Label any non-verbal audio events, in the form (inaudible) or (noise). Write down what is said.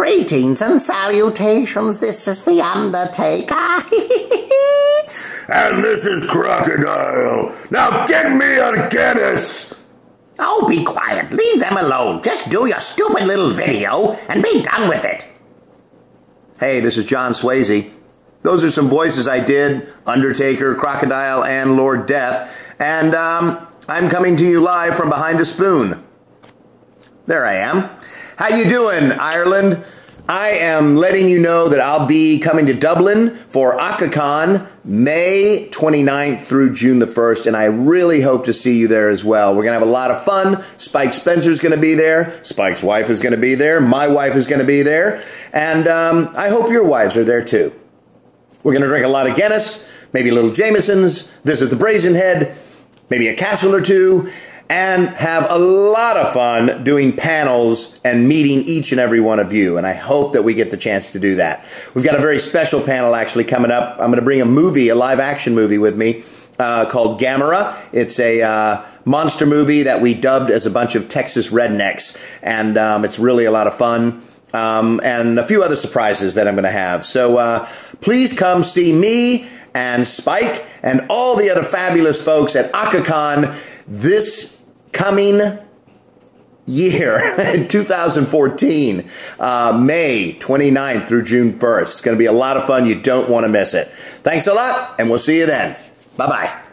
Greetings and salutations. This is the Undertaker. (laughs) and this is Crocodile. Now get me a Guinness. Oh, be quiet. Leave them alone. Just do your stupid little video and be done with it. Hey, this is John Swasey. Those are some voices I did Undertaker, Crocodile, and Lord Death. And um, I'm coming to you live from behind a spoon. There I am. How you doing, Ireland? I am letting you know that I'll be coming to Dublin for Aka-Con May 29th through June the 1st, and I really hope to see you there as well. We're going to have a lot of fun. Spike Spencer's going to be there. Spike's wife is going to be there. My wife is going to be there. And um, I hope your wives are there too. We're going to drink a lot of Guinness, maybe a little Jameson's, visit the Brazen Head, maybe a castle or two, and have a lot of fun doing panels and meeting each and every one of you. And I hope that we get the chance to do that. We've got a very special panel actually coming up. I'm going to bring a movie, a live action movie with me uh, called Gamera. It's a uh, monster movie that we dubbed as a bunch of Texas rednecks. And um, it's really a lot of fun. Um, and a few other surprises that I'm going to have. So uh, please come see me and Spike and all the other fabulous folks at Aka-Con this coming year, (laughs) 2014, uh, May 29th through June 1st. It's going to be a lot of fun. You don't want to miss it. Thanks a lot, and we'll see you then. Bye bye.